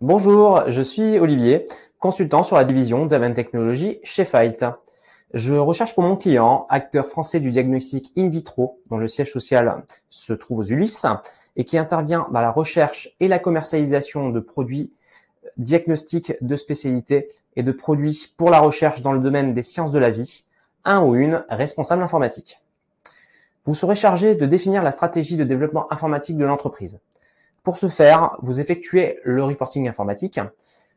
Bonjour, je suis Olivier, consultant sur la division Data Technology chez Fight. Je recherche pour mon client, acteur français du diagnostic in vitro, dont le siège social se trouve aux Ulysses, et qui intervient dans la recherche et la commercialisation de produits diagnostiques de spécialité et de produits pour la recherche dans le domaine des sciences de la vie, un ou une responsable informatique. Vous serez chargé de définir la stratégie de développement informatique de l'entreprise. Pour ce faire, vous effectuez le reporting informatique,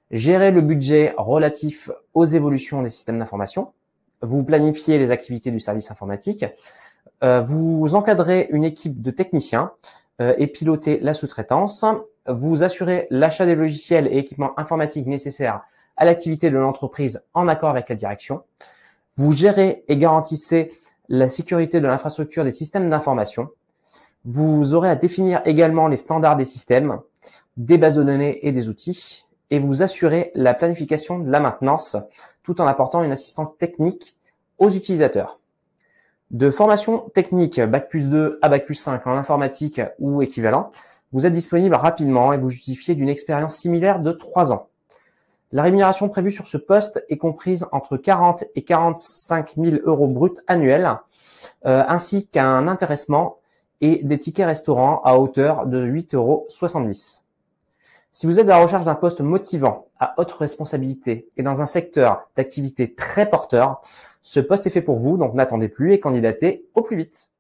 gérez le budget relatif aux évolutions des systèmes d'information, vous planifiez les activités du service informatique, euh, vous encadrez une équipe de techniciens euh, et pilotez la sous-traitance, vous assurez l'achat des logiciels et équipements informatiques nécessaires à l'activité de l'entreprise en accord avec la direction, vous gérez et garantissez la sécurité de l'infrastructure des systèmes d'information, vous aurez à définir également les standards des systèmes, des bases de données et des outils, et vous assurez la planification de la maintenance, tout en apportant une assistance technique aux utilisateurs. De formation technique Bac plus 2 à Bac plus 5 en informatique ou équivalent, vous êtes disponible rapidement et vous justifiez d'une expérience similaire de 3 ans. La rémunération prévue sur ce poste est comprise entre 40 et 45 000 euros bruts annuels, euh, ainsi qu'un intéressement et des tickets restaurants à hauteur de 8,70 euros. Si vous êtes à la recherche d'un poste motivant, à haute responsabilité et dans un secteur d'activité très porteur, ce poste est fait pour vous, donc n'attendez plus et candidatez au plus vite.